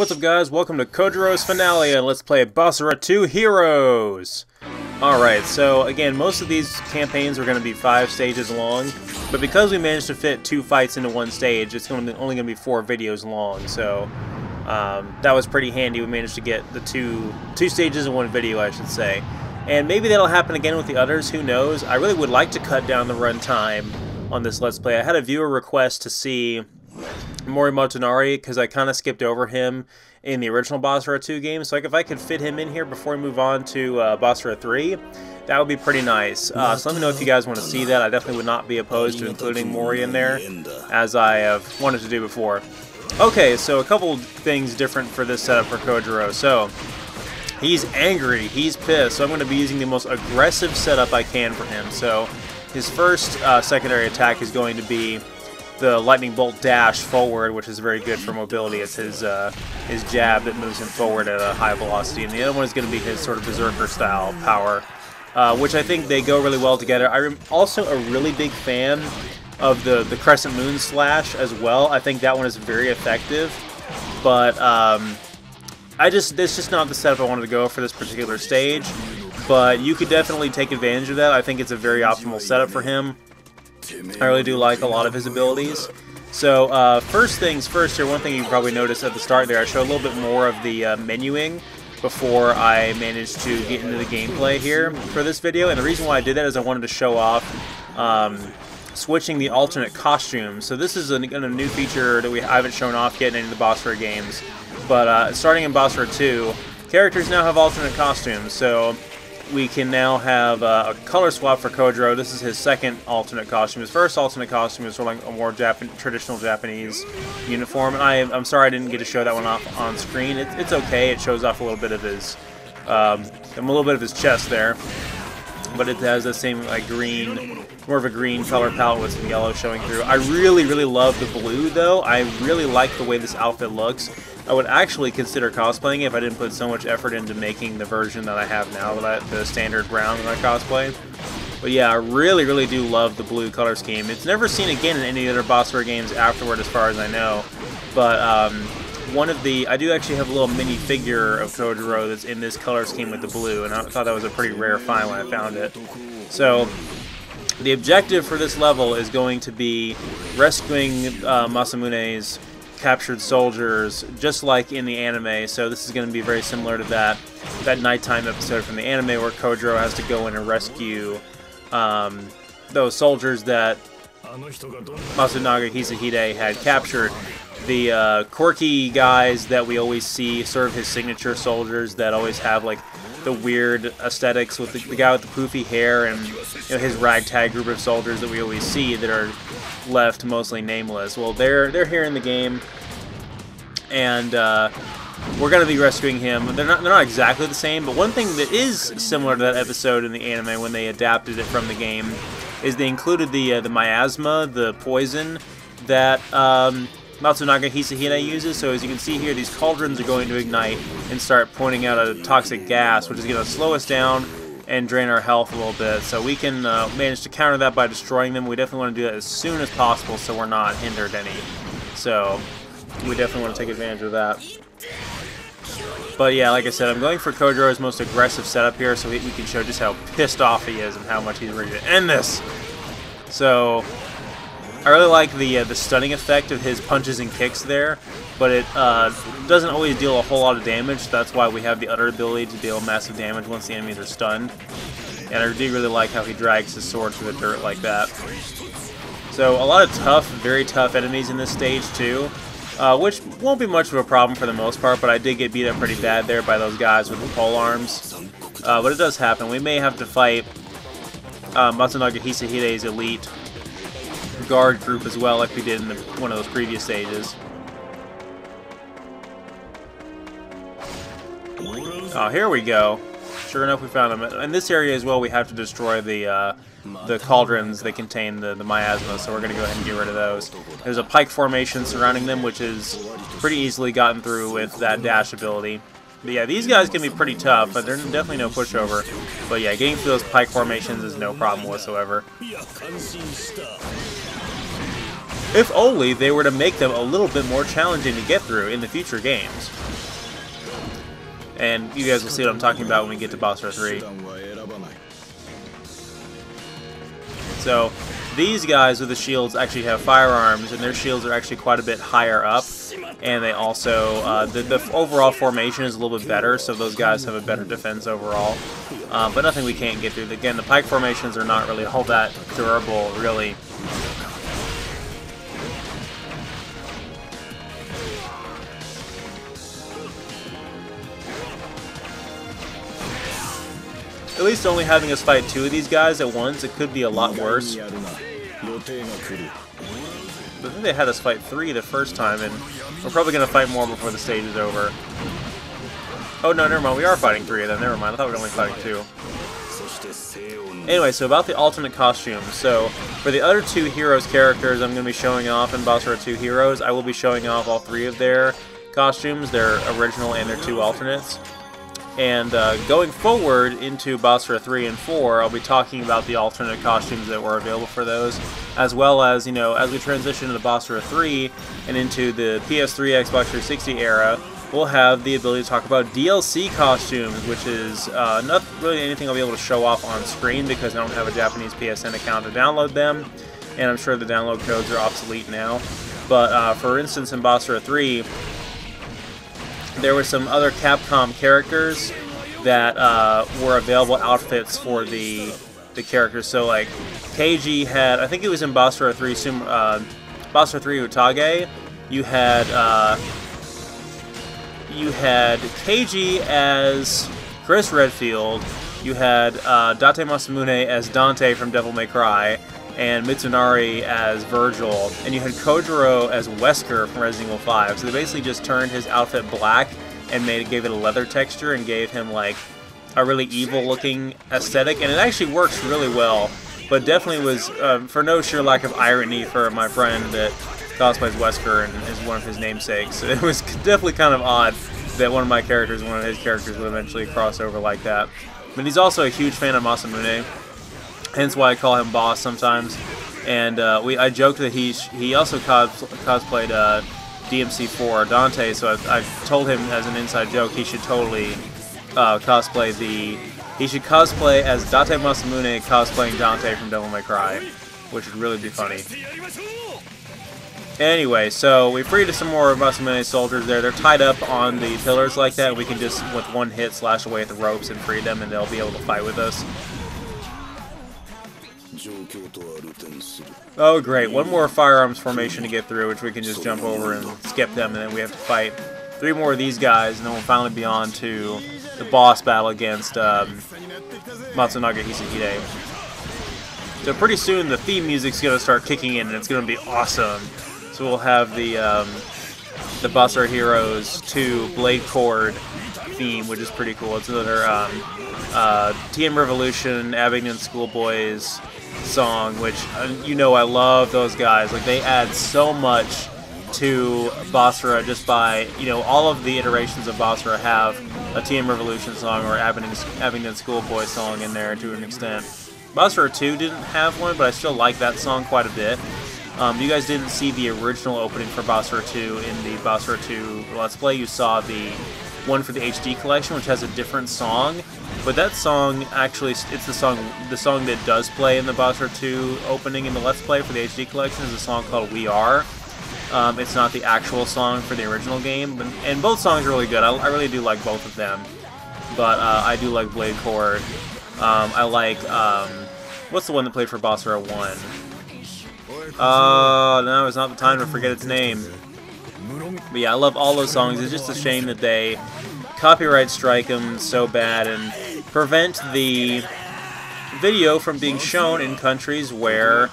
What's up guys, welcome to Kojuro's Finale and let's play Basara 2 Heroes! Alright, so again, most of these campaigns are going to be five stages long, but because we managed to fit two fights into one stage, it's only going to be four videos long, so um, that was pretty handy. We managed to get the two, two stages in one video, I should say. And maybe that'll happen again with the others, who knows? I really would like to cut down the runtime on this Let's Play. I had a viewer request to see Mori Motonari because I kind of skipped over him in the original Basara 2 game. So like if I could fit him in here before we move on to uh, Basara 3, that would be pretty nice. Uh, so let me know if you guys want to see that. I definitely would not be opposed to including Mori in there, as I have wanted to do before. Okay, so a couple things different for this setup for Kojuro. So, he's angry, he's pissed, so I'm going to be using the most aggressive setup I can for him. So, his first uh, secondary attack is going to be the lightning bolt dash forward, which is very good for mobility. It's his uh, his jab that moves him forward at a high velocity, and the other one is going to be his sort of berserker style power, uh, which I think they go really well together. I'm also a really big fan of the the crescent moon slash as well. I think that one is very effective, but um, I just this just not the setup I wanted to go for this particular stage. But you could definitely take advantage of that. I think it's a very optimal setup for him. I really do like a lot of his abilities. So, uh, first things first here, one thing you probably noticed at the start there, I show a little bit more of the uh, menuing before I managed to get into the gameplay here for this video. And the reason why I did that is I wanted to show off um, switching the alternate costumes. So this is a, a, new feature that we haven't shown off yet in any of the Boss Basara games. But uh, starting in Boss Basara 2, characters now have alternate costumes. So we can now have uh, a color swap for Kojuro. This is his second alternate costume. His first alternate costume is sort of like a more traditional Japanese uniform. I, am sorry I didn't get to show that one off on screen. It, it's okay. It shows off a little bit of his, um, a little bit of his chest there. But it has the same like green, more of a green color palette with some yellow showing through. I really, really love the blue though. I really like the way this outfit looks. I would actually consider cosplaying if I didn't put so much effort into making the version that I have now, that the standard brown that I cosplay. But yeah, I really, really do love the blue color scheme. It's never seen again in any other Basara games afterward, as far as I know. But um, one of the... I do actually have a little mini figure of Kojuro that's in this color scheme with the blue, and I thought that was a pretty rare find when I found it. So, the objective for this level is going to be rescuing uh, Masamune's captured soldiers, just like in the anime. So this is going to be very similar to that that nighttime episode from the anime where Kojuro has to go in and rescue um, those soldiers that Matsunaga Hisahide had captured. The uh, quirky guys that we always see, sort of his signature soldiers that always have like the weird aesthetics with the, the guy with the poofy hair and you know, his ragtag group of soldiers that we always see that are left mostly nameless. Well, they're they're here in the game, and uh, we're to be rescuing him. They're not they're not exactly the same, but one thing that is similar to that episode in the anime when they adapted it from the game is they included the uh, the miasma, the poison that um, Matsunaga Hisahide uses. So as you can see here, these cauldrons are going to ignite and start pointing out a toxic gas, which is going to slow us down and drain our health a little bit. So we can uh, manage to counter that by destroying them. We definitely want to do that as soon as possible so we're not hindered any. So we definitely want to take advantage of that. But yeah, like I said, I'm going for Kojuro's most aggressive setup here so we can show just how pissed off he is and how much he's ready to end this. So, I really like the uh, the stunning effect of his punches and kicks there, but it uh, doesn't always deal a whole lot of damage. That's why we have the utter ability to deal massive damage once the enemies are stunned. And I do really like how he drags his sword through the dirt like that. So a lot of tough, very tough enemies in this stage too, uh, which won't be much of a problem for the most part, but I did get beat up pretty bad there by those guys with the pole arms. Uh, but it does happen. We may have to fight uh, Matsunaga Hisahide's elite guard group as well, like we did in the, one of those previous stages. Oh, here we go. Sure enough, we found them. In this area as well, we have to destroy the uh, the cauldrons that contain the, the miasma, so we're going to go ahead and get rid of those. There's a pike formation surrounding them, which is pretty easily gotten through with that dash ability. But yeah, these guys can be pretty tough, but they're definitely no pushover. But yeah, getting through those pike formations is no problem whatsoever. If only they were to make them a little bit more challenging to get through in the future games. And you guys will see what I'm talking about when we get to Basara 3. So, these guys with the shields actually have firearms, and their shields are actually quite a bit higher up. And they also, uh, the, the, overall formation is a little bit better, so those guys have a better defense overall. Uh, but nothing we can't get through. Again, the pike formations are not really all that durable, really. At least only having us fight two of these guys at once, it could be a lot worse. But then they had us fight three the first time, and we're probably going to fight more before the stage is over. Oh, no, never mind. We are fighting three of them. Never mind. I thought we were only fighting two. Anyway, so about the alternate costumes. So, for the other two Heroes characters I'm going to be showing off in Basara 2 Heroes, I will be showing off all three of their costumes, their original and their two alternates. And uh, going forward into Basara 3 and 4, I'll be talking about the alternate costumes that were available for those, as well as, you know, as we transition to Basara 3 and into the PS3, Xbox 360 era, we'll have the ability to talk about DLC costumes, which is uh, not really anything I'll be able to show off on screen because I don't have a Japanese PSN account to download them, and I'm sure the download codes are obsolete now. But uh, for instance, in Basara 3, there were some other Capcom characters that uh, were available outfits for the the characters. So like Keiji had, I think it was in Basara 3, uh, Basara 3 Utage. You had uh, you had Keiji as Chris Redfield. You had uh, Date Masamune as Dante from Devil May Cry, and Mitsunari as Virgil, and you had Kojiro as Wesker from Resident Evil 5. So they basically just turned his outfit black and made gave it a leather texture and gave him like a really evil looking aesthetic, and it actually works really well. But definitely was um, for no sure lack of irony for my friend that cosplays Wesker and is one of his namesakes. So It was definitely kind of odd that one of my characters, one of his characters, would eventually cross over like that. But he's also a huge fan of Masamune, hence why I call him Boss sometimes. And uh, we, I joked that he he also cos cosplayed uh, DMC4 Dante, so I, I told him as an inside joke he should totally uh, cosplay the. He should cosplay as Date Masamune cosplaying Dante from Devil May Cry, which would really be funny. Anyway, so we freed some more Masamune soldiers there. They're tied up on the pillars like that. We can just, with one hit, slash away at the ropes and free them, and they'll be able to fight with us. Oh great, one more firearms formation to get through, which we can just jump over and skip them, and then we have to fight three more of these guys, and then we'll finally be on to the boss battle against um, Matsunaga Hisahide. So pretty soon the theme music's going to start kicking in, and it's going to be awesome. So we'll have the um, the Basara Heroes 2 Blade Chord theme, which is pretty cool. It's another um, uh, TM Revolution, Abingdon Schoolboys song, which uh, you know I love those guys. Like they add so much to Basara just by you know all of the iterations of Basara have a TM Revolution song or Abingdon, Schoolboy song in there to an extent. Basara 2 didn't have one, but I still like that song quite a bit. Um, you guys didn't see the original opening for Basara 2 in the Basara 2 Let's Play. You saw the one for the HD collection, which has a different song. But that song actually, it's the song the song that does play in the Basara 2 opening in the Let's Play for the HD collection is a song called We Are. Um, it's not the actual song for the original game, but, and both songs are really good. I, I really do like both of them. But uh, I do like Blade Chord. Um, I like, um, what's the one that played for Basara 1? Uh, no, it's not the time to forget its name. But yeah, I love all those songs. It's just a shame that they copyright strike them so bad and prevent the video from being shown in countries where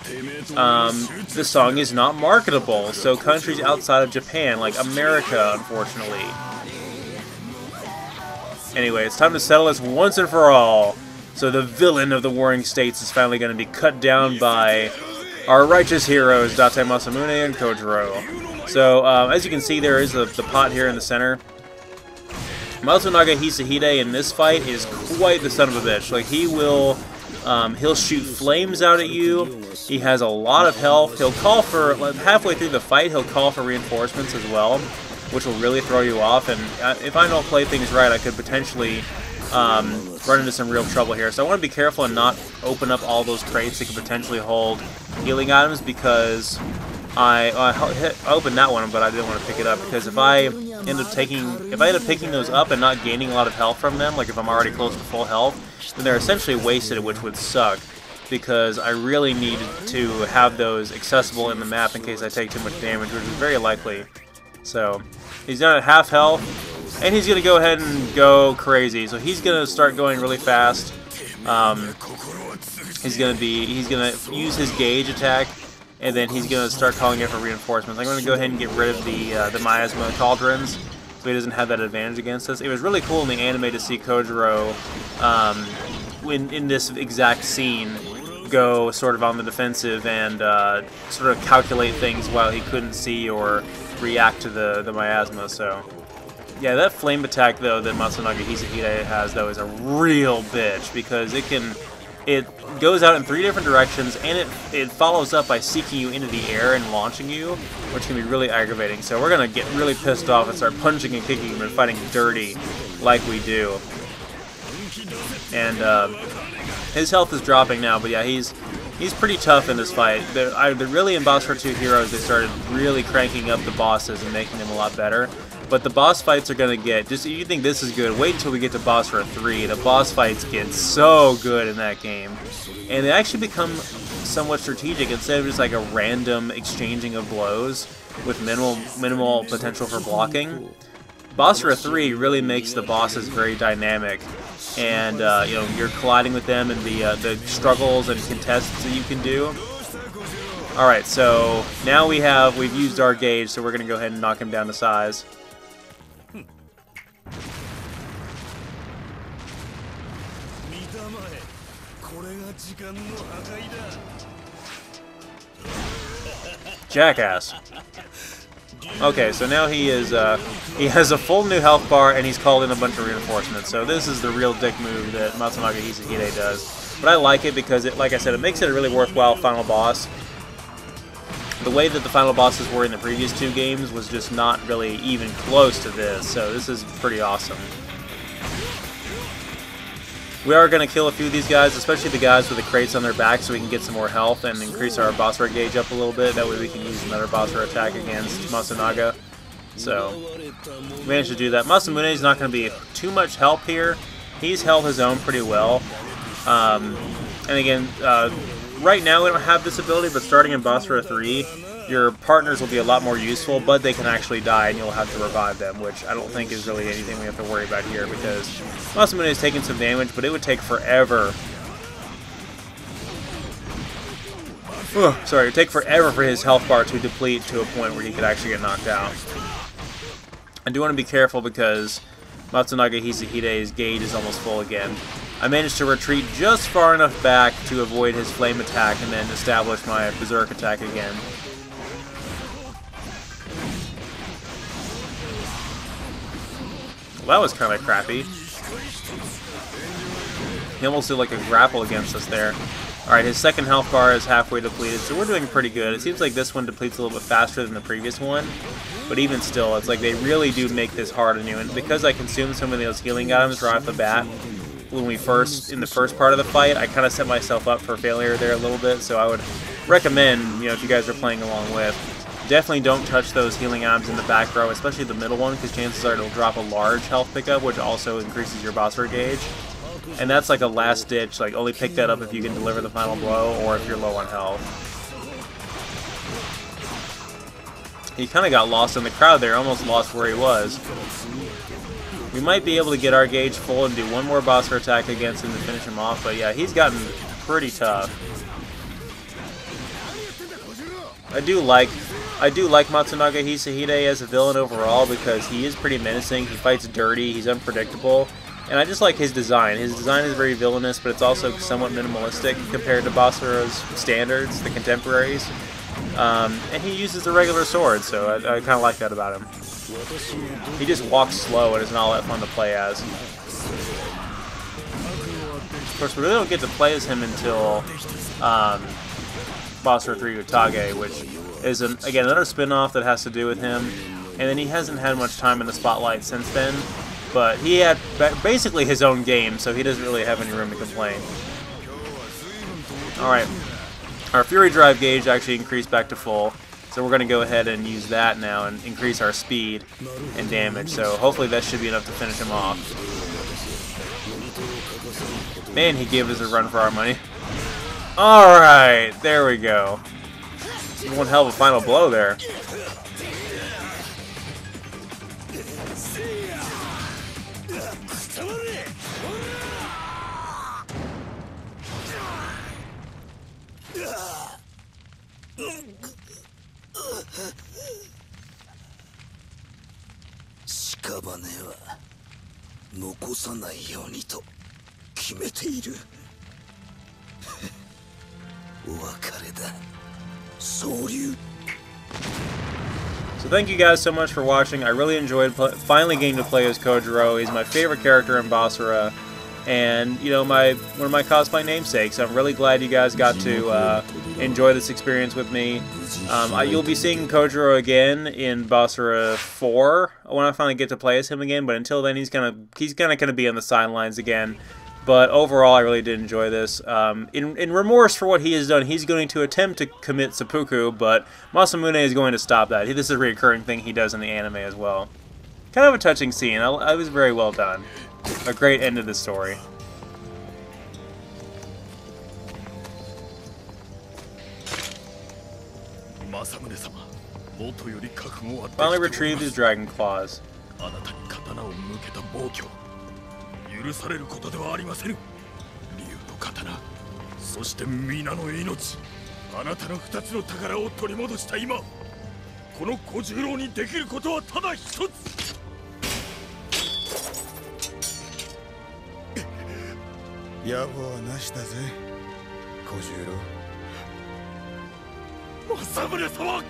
um, the song is not marketable. So countries outside of Japan, like America, unfortunately. Anyway, it's time to settle this once and for all. So the villain of the Warring States is finally going to be cut down by our righteous heroes, Date Masamune and Kojiro. So, uh, as you can see, there is the pot here in the center. Matsunaga Hisahide in this fight is quite the son of a bitch. Like, he will Um, he'll shoot flames out at you. He has a lot of health. He'll call for, like, halfway through the fight, he'll call for reinforcements as well, which will really throw you off. And uh, if I don't play things right, I could potentially um, run into some real trouble here. So I want to be careful and not open up all those crates that could potentially hold healing items because I, I, I opened that one, but I didn't want to pick it up because if I end up taking, if I end up picking those up and not gaining a lot of health from them, like if I'm already close to full health, then they're essentially wasted, which would suck because I really need to have those accessible in the map in case I take too much damage, which is very likely. So, he's down at half health, and he's going to go ahead and go crazy. So he's going to start going really fast. Um, he's going to be, he's going to use his gauge attack, and then he's going to start calling in for reinforcements. I'm going to go ahead and get rid of the, uh, the Miasma Cauldrons, so he doesn't have that advantage against us. It was really cool in the anime to see Kojiro um, in, in this exact scene go sort of on the defensive and uh, sort of calculate things while he couldn't see or react to the, the miasma, so... Yeah, that flame attack, though, that Matsunaga Hisahide has, though, is a real bitch, because it can... It goes out in three different directions, and it, it follows up by seeking you into the air and launching you, which can be really aggravating. So we're going to get really pissed off and start punching and kicking and fighting dirty like we do. And, uh, his health is dropping now, but yeah, he's he's pretty tough in this fight. They're, I, really in Basara 2 Heroes, they started really cranking up the bosses and making them a lot better. But the boss fights are going to get, just you think this is good, wait until we get to Basara 3. The boss fights get so good in that game. And they actually become somewhat strategic instead of just like a random exchanging of blows with minimal minimal potential for blocking. Boss Basara 3 really makes the bosses very dynamic, and uh, you know you're colliding with them and the uh, the struggles and contests that you can do. All right, so now we have we've used our gauge, so we're gonna go ahead and knock him down to size. Jackass. Okay, so now he is, uh, he has a full new health bar, and he's called in a bunch of reinforcements. So this is the real dick move that Matsunaga Hisahide does. But I like it because, it, like I said, it makes it a really worthwhile final boss. The way that the final bosses were in the previous two games was just not really even close to this, so this is pretty awesome. We are going to kill a few of these guys, especially the guys with the crates on their back so we can get some more health and increase our Basara gauge up a little bit. That way we can use another Basara attack against Matsunaga. So, we managed to do that. Masamune is not going to be too much help here. He's held his own pretty well. Um, and again, uh, right now we don't have this ability, but starting in Basara 3, your partners will be a lot more useful, but they can actually die and you'll have to revive them, which I don't think is really anything we have to worry about here because Masamune is taking some damage, but it would take forever. Oh, sorry, it would take forever for his health bar to deplete to a point where he could actually get knocked out. I do want to be careful because Matsunaga Hisahide's gauge is almost full again. I managed to retreat just far enough back to avoid his flame attack and then establish my berserk attack again. Well, that was kind of crappy. He almost did like a grapple against us there. Alright, his second health bar is halfway depleted, so we're doing pretty good. It seems like this one depletes a little bit faster than the previous one, but even still, it's like they really do make this hard on you, and because I consumed some of those healing items right off the bat, when we first, in the first part of the fight, I kind of set myself up for failure there a little bit, so I would recommend, you know, if you guys are playing along with, Definitely don't touch those healing items in the back row, especially the middle one, because chances are it'll drop a large health pickup, which also increases your boss gauge. And that's like a last ditch, like only pick that up if you can deliver the final blow, or if you're low on health. He kind of got lost in the crowd there, almost lost where he was. We might be able to get our gauge full and do one more boss for attack against him to finish him off, but yeah, he's gotten pretty tough. I do like I do like Matsunaga Hisahide as a villain overall because he is pretty menacing, he fights dirty, he's unpredictable, and I just like his design. His design is very villainous, but it's also somewhat minimalistic compared to Basara's standards, the contemporaries. Um, and he uses the regular sword, so I, I kind of like that about him. He just walks slow and is not that fun to play as. Of course, we really don't get to play as him until um, Basara 3 Utage, which is, an, again, another spin-off that has to do with him. And then he hasn't had much time in the spotlight since then. But he had basically his own game, so he doesn't really have any room to complain. Alright, our Fury Drive gauge actually increased back to full. So we're going to go ahead and use that now and increase our speed and damage. So hopefully that should be enough to finish him off. Man, he gave us a run for our money. Alright, there we go. One hell of a final blow there. お別れだ。So thank you guys so much for watching. I really enjoyed finally getting to play as Kojiro. He's my favorite character in Basara and you know my one of my cosplay namesakes. I'm really glad you guys got to uh, enjoy this experience with me. Um, I, you'll be seeing Kojiro again in Basara 4 when I finally get to play as him again. But until then, he's gonna he's gonna gonna be on the sidelines again. But overall, I really did enjoy this. Um, in, in remorse for what he has done, he's going to attempt to commit seppuku, but Masamune is going to stop that. This is a recurring thing he does in the anime as well. Kind of a touching scene. I, it was very well done a great end of the story. Finally retrieved his dragon claws. 許されることではありませぬ。竜の刀そして皆の命あなたの二つの宝を取り戻した今この小十郎にできることはただ一つ。野望はなしだぜ小十郎。政宗様